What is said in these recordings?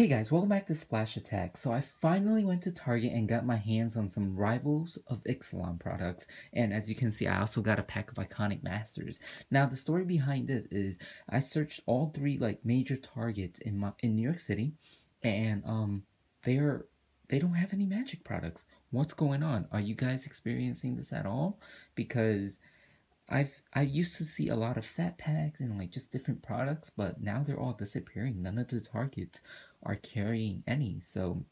Hey guys, welcome back to Splash Attack. So I finally went to Target and got my hands on some Rivals of Ixalan products. And as you can see, I also got a pack of Iconic Masters. Now the story behind this is I searched all three like major Targets in my in New York City and um they are they don't have any magic products. What's going on? Are you guys experiencing this at all? Because I've I used to see a lot of fat packs and like just different products, but now they're all disappearing. None of the targets are carrying any. So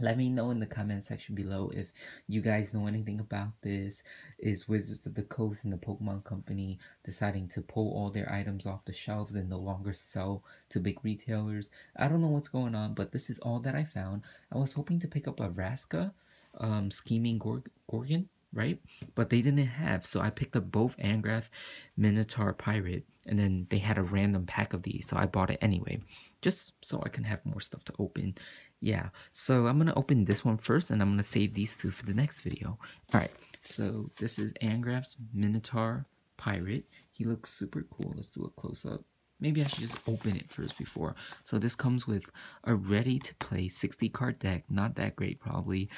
let me know in the comment section below if you guys know anything about this. Is Wizards of the Coast and the Pokemon Company deciding to pull all their items off the shelves and no longer sell to big retailers? I don't know what's going on, but this is all that I found. I was hoping to pick up a Vraska, um, Scheming Gorg Gorgon, right? But they didn't have, so I picked up both Angrath, Minotaur, Pirate, and then they had a random pack of these, so I bought it anyway, just so I can have more stuff to open. Yeah, so I'm gonna open this one first, and I'm gonna save these two for the next video. All right, so this is Angrath's Minotaur Pirate. He looks super cool. Let's do a close up. Maybe I should just open it first before. So this comes with a ready-to-play 60-card deck. Not that great, probably.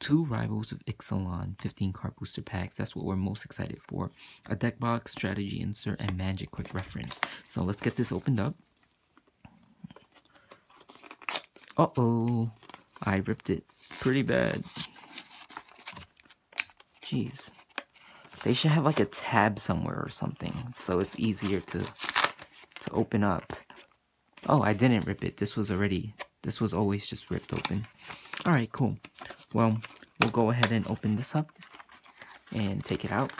Two Rivals of Ixalan 15-card booster packs. That's what we're most excited for. A deck box, strategy insert, and magic quick reference. So let's get this opened up. Uh-oh. I ripped it pretty bad. Jeez. They should have like a tab somewhere or something so it's easier to to open up. Oh, I didn't rip it. This was already, this was always just ripped open. Alright, cool. Well, we'll go ahead and open this up and take it out.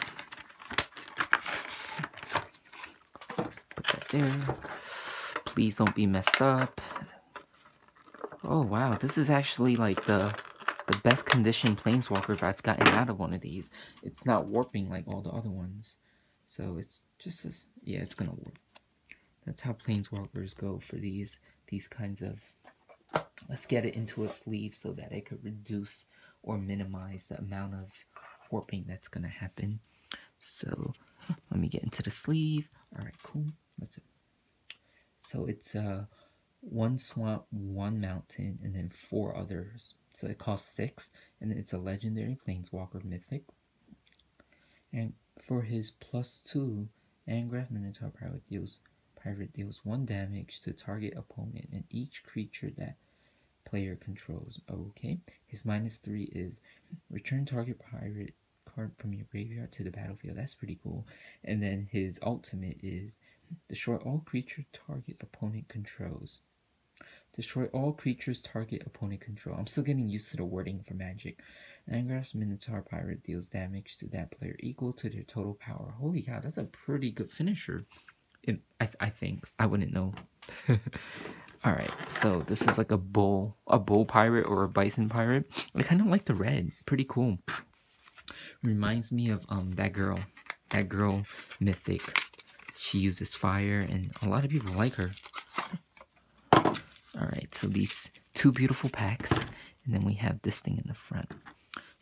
Put that there. Please don't be messed up. Oh, wow. This is actually like the the best condition planeswalker I've gotten out of one of these. It's not warping like all the other ones. So it's just this, yeah, it's gonna warp. That's how planeswalkers go for these these kinds of let's get it into a sleeve so that it could reduce or minimize the amount of warping that's gonna happen. So let me get into the sleeve. Alright, cool. That's it. So it's uh one swamp, one mountain, and then four others. So it costs six, and it's a legendary planeswalker mythic. And for his plus two, Angrath Minotaur Pirate deals Pirate deals 1 damage to target opponent and each creature that player controls. Okay. His minus 3 is return target pirate card from your graveyard to the battlefield. That's pretty cool. And then his ultimate is destroy all creature target opponent controls. Destroy all creatures target opponent control. I'm still getting used to the wording for magic. Angrath's Minotaur Pirate deals damage to that player equal to their total power. Holy cow, that's a pretty good finisher. It, I, I think. I wouldn't know. Alright, so this is like a bull, a bull pirate or a bison pirate. I kind of like the red. Pretty cool. Reminds me of um that girl. That girl, Mythic. She uses fire and a lot of people like her. Alright, so these two beautiful packs. And then we have this thing in the front.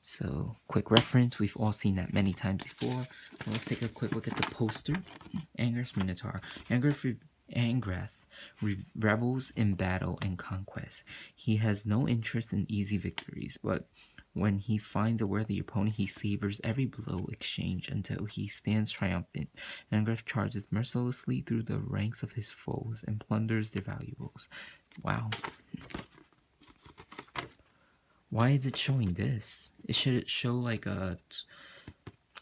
So, quick reference, we've all seen that many times before. So let's take a quick look at the poster. Angrath's Minotaur. Angrath, Angrath rebels in battle and conquest. He has no interest in easy victories, but when he finds a worthy opponent, he savors every blow exchange until he stands triumphant. Angrath charges mercilessly through the ranks of his foes and plunders their valuables. Wow. Why is it showing this? It should show like a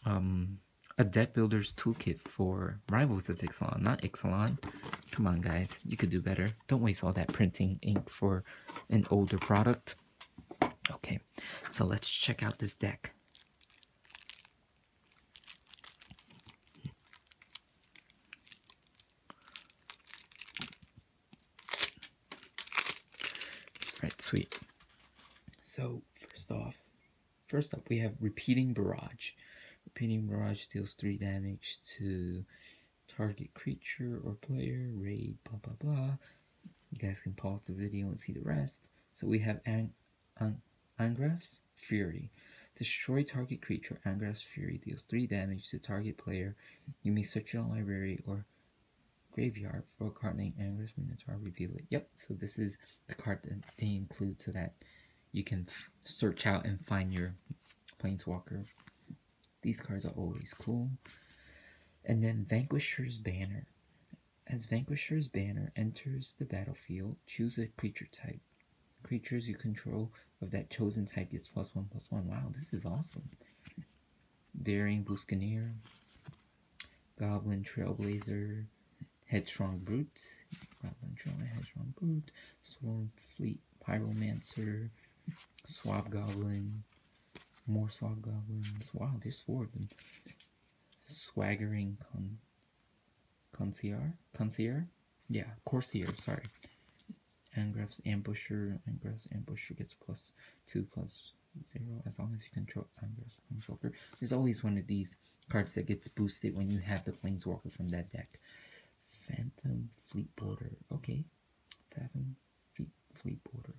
um a deck builder's toolkit for rivals of Ixalan, not Ixalan. Come on guys, you could do better. Don't waste all that printing ink for an older product. Okay, so let's check out this deck. Right, sweet. So, first off, first up we have Repeating Barrage. Repeating Barrage deals 3 damage to target creature or player, raid, blah blah blah. You guys can pause the video and see the rest. So we have Ang Ang Angrath's Fury. Destroy target creature. Angrath's Fury deals 3 damage to target player. You may search your library or graveyard for a card named Anger's Minotaur. Reveal it. Yep. So this is the card that they include so that you can search out and find your Planeswalker. These cards are always cool. And then Vanquisher's Banner. As Vanquisher's Banner enters the battlefield, choose a creature type. Creatures you control of that chosen type gets plus one plus one. Wow, this is awesome. Daring Buccaneer, Goblin Trailblazer, Headstrong Brute, Goblin Trail Headstrong Brute, Storm Fleet Pyromancer, Swab Goblin, more Swab Goblins. Wow, there's four of them. Swaggering Con Concierge? Concierge? Yeah, Corsair, sorry. Angrath's Ambusher. Angrath's Ambusher gets plus two plus zero as long as you control Angrath's Planeswalker. There's always one of these cards that gets boosted when you have the Planeswalker from that deck. Phantom Fleet Boarder. Okay. Phantom Fleet, Fleet Boarder.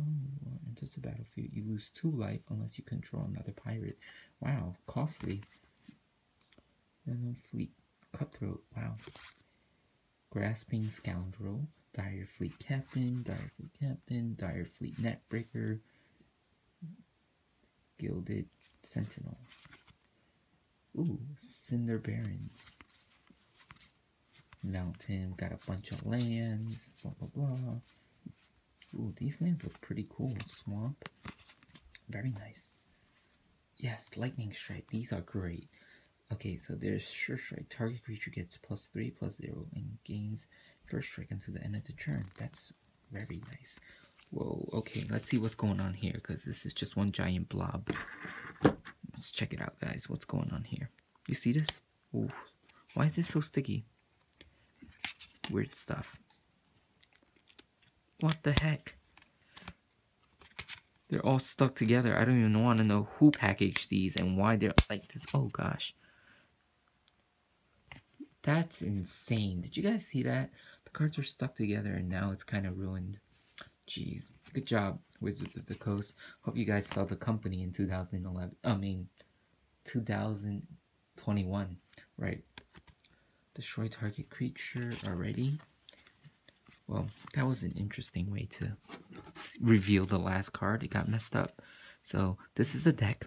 Oh, enters the battlefield. You lose two life unless you control another pirate. Wow, costly. Phantom Fleet Cutthroat. Wow. Grasping Scoundrel. Dire Fleet Captain. Dire Fleet Captain. Dire Fleet Neckbreaker. Gilded Sentinel. Ooh, Cinder Barrens. Mountain, got a bunch of lands, blah blah blah. Ooh, these lands look pretty cool. Swamp, very nice. Yes, Lightning Strike, these are great. Okay, so there's Sure Strike. Target creature gets plus 3, plus 0, and gains First Strike until the end of the turn. That's very nice. Whoa, okay, let's see what's going on here, because this is just one giant blob. Let's check it out, guys. What's going on here? You see this? Ooh, why is this so sticky? Weird stuff. What the heck? They're all stuck together. I don't even want to know who packaged these and why they're like this. Oh gosh. That's insane. Did you guys see that? The cards are stuck together and now it's kind of ruined. Jeez. Good job, Wizards of the Coast. Hope you guys saw the company in 2011. I mean, 2021. Right. Destroy target creature already. Well, that was an interesting way to reveal the last card. It got messed up. So, this is the deck.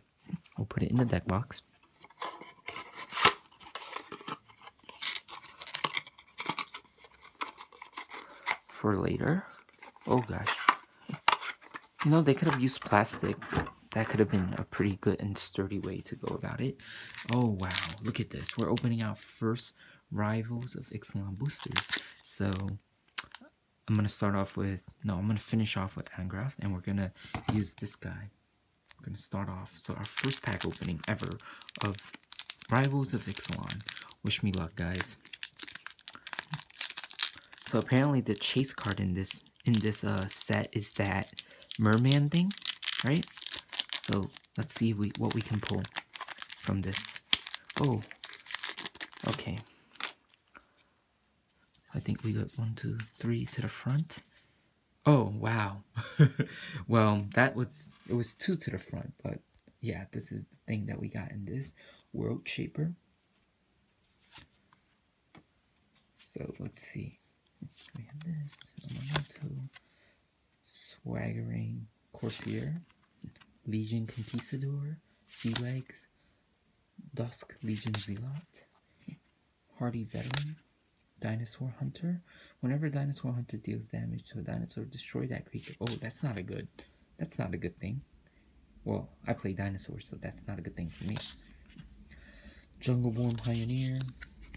We'll put it in the deck box. For later. Oh gosh. You know, they could have used plastic. That could have been a pretty good and sturdy way to go about it. Oh wow, look at this. We're opening out first Rivals of Ixalan boosters. So I'm gonna start off with no, I'm gonna finish off with Angrath, and we're gonna use this guy. We're gonna start off. So our first pack opening ever of Rivals of Ixalan. Wish me luck, guys. So apparently the chase card in this in this uh set is that merman thing, right? So let's see we, what we can pull from this. Oh, okay. I think we got one, two, three to the front. Oh, wow. well, that was, it was two to the front, but yeah, this is the thing that we got in this World Shaper. So let's see. We have this, Yamamoto, Swaggering Corsair, Legion Conquistador, Sea Legs, Dusk Legion Zealot, Hardy Veteran, Dinosaur Hunter. Whenever Dinosaur Hunter deals damage to a dinosaur, destroy that creature. Oh, that's not a good. That's not a good thing. Well, I play dinosaurs, so that's not a good thing for me. Jungleborn Pioneer,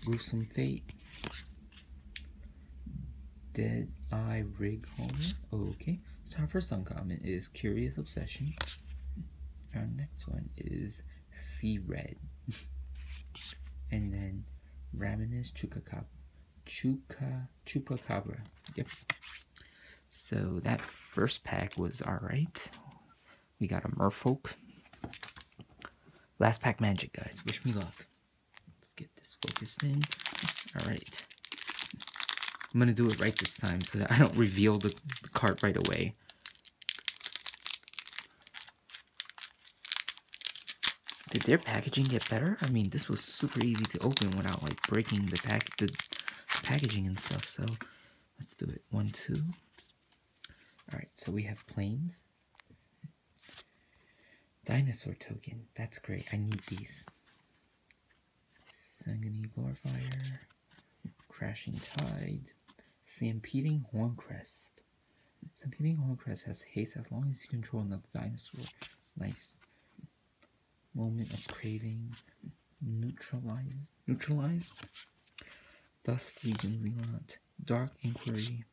Gruesome Fate, Dead Eye Rig Home. Oh, okay, so our first uncommon is Curious Obsession. Our next one is Sea Red. and then Raminus Chukakab Chuka Chupacabra. Yep. So that first pack was alright. We got a Merfolk. Last pack magic, guys. Wish me luck. Let's get this focused in. Alright. I'm gonna do it right this time so that I don't reveal the, the card right away. Did their packaging get better? I mean, this was super easy to open without like breaking the pack the packaging and stuff. So let's do it. One, two. All right, so we have planes. Dinosaur token. That's great. I need these. Sangani Glorifier. Crashing Tide. Stampeding Horncrest. Stampeding Horncrest has haste as long as you control another dinosaur. Nice. Moment of Craving. Neutralize. Neutralize. Dust Legion Leland. Dark Inquiry.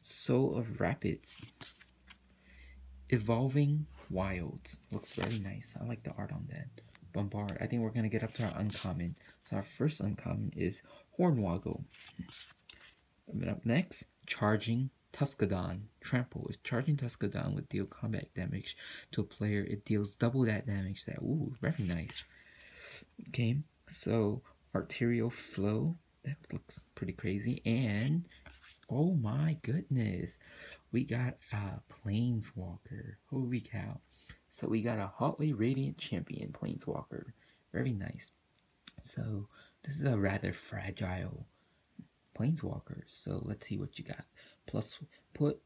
Soul of Rapids. Evolving Wilds. Looks very nice. I like the art on that. Bombard. I think we're going to get up to our uncommon. So our first uncommon is Hornwoggle. And up next, Charging Tuskodon. Trample. If Charging Tuskodon would deal combat damage to a player, it deals double that damage. That Ooh, very nice. Okay, so Arterial Flow. That looks pretty crazy. And Oh my goodness. We got a Planeswalker. Holy cow. So we got a Huatli Radiant Champion Planeswalker. Very nice. So this is a rather fragile Planeswalker. So let's see what you got. Plus, put,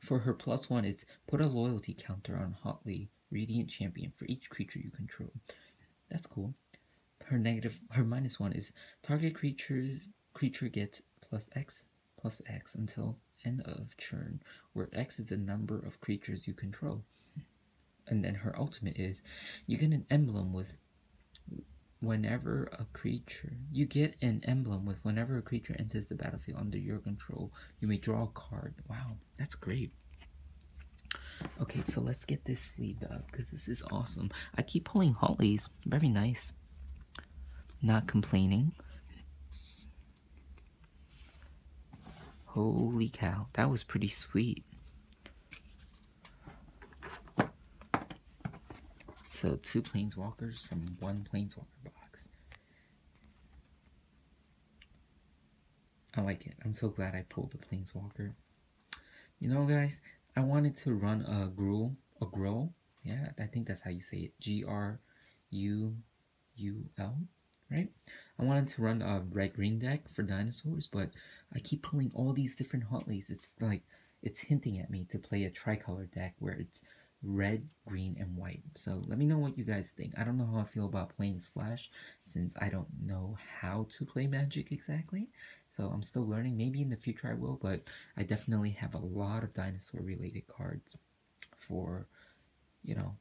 for her plus one, it's put a loyalty counter on Huatli Radiant Champion for each creature you control. That's cool. Her negative, her minus one is target creature creature gets plus X plus X until end of turn, where X is the number of creatures you control. And then her ultimate is you get an emblem with whenever a creature you get an emblem with whenever a creature enters the battlefield under your control, you may draw a card. Wow, that's great. Okay, so let's get this sleeved up because this is awesome. I keep pulling Hollies. Very nice. Not complaining. Holy cow, that was pretty sweet. So two planeswalkers from one planeswalker box. I like it. I'm so glad I pulled a planeswalker. You know, guys, I wanted to run a gruul, a gruul. Yeah, I think that's how you say it. G R U U L right? I wanted to run a red green deck for dinosaurs, but I keep pulling all these different Huntleys. It's like it's hinting at me to play a tricolor deck where it's red, green, and white. So let me know what you guys think. I don't know how I feel about playing Splash since I don't know how to play Magic exactly. So I'm still learning. Maybe in the future I will, but I definitely have a lot of dinosaur related cards for, you know,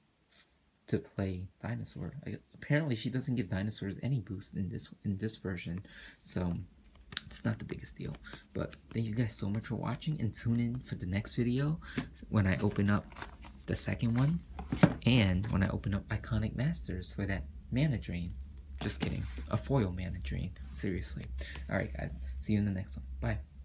to play dinosaur. I, apparently, she doesn't give dinosaurs any boost in this in this version, so it's not the biggest deal. But thank you guys so much for watching, and tune in for the next video when I open up the second one, and when I open up Iconic Masters for that mana drain. Just kidding, a foil mana drain. Seriously. All right, guys. See you in the next one. Bye.